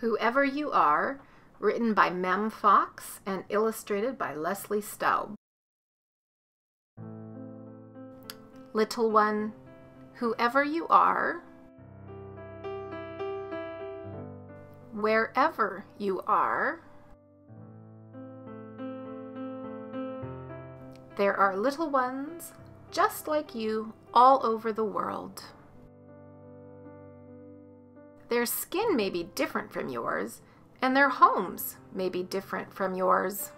Whoever You Are, written by Mem Fox and illustrated by Leslie Staub. Little one, whoever you are, wherever you are, there are little ones just like you all over the world. Their skin may be different from yours, and their homes may be different from yours.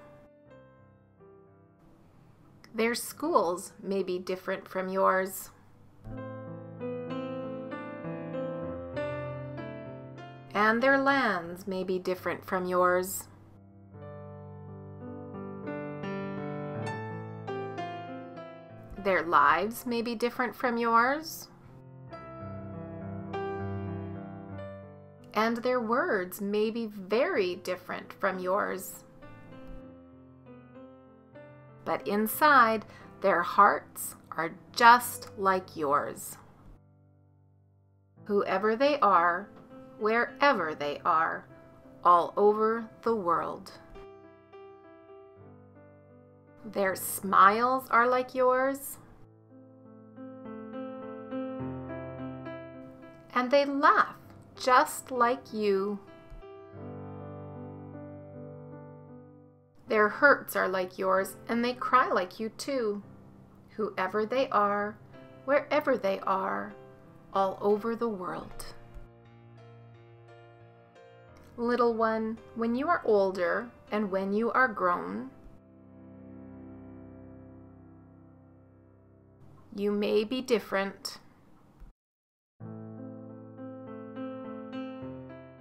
Their schools may be different from yours. And their lands may be different from yours. Their lives may be different from yours. And their words may be very different from yours. But inside, their hearts are just like yours. Whoever they are, wherever they are, all over the world. Their smiles are like yours. And they laugh just like you. Their hurts are like yours, and they cry like you too. Whoever they are, wherever they are, all over the world. Little one, when you are older and when you are grown, you may be different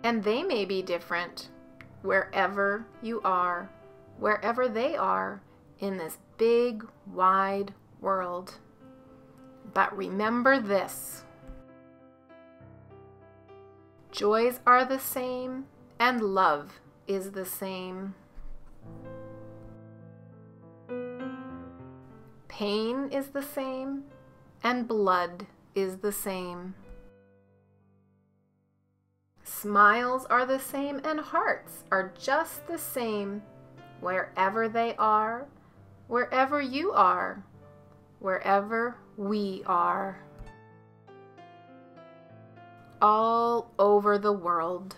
And they may be different wherever you are, wherever they are in this big, wide world. But remember this joys are the same, and love is the same. Pain is the same, and blood is the same. Smiles are the same and hearts are just the same wherever they are, wherever you are, wherever we are. All over the world.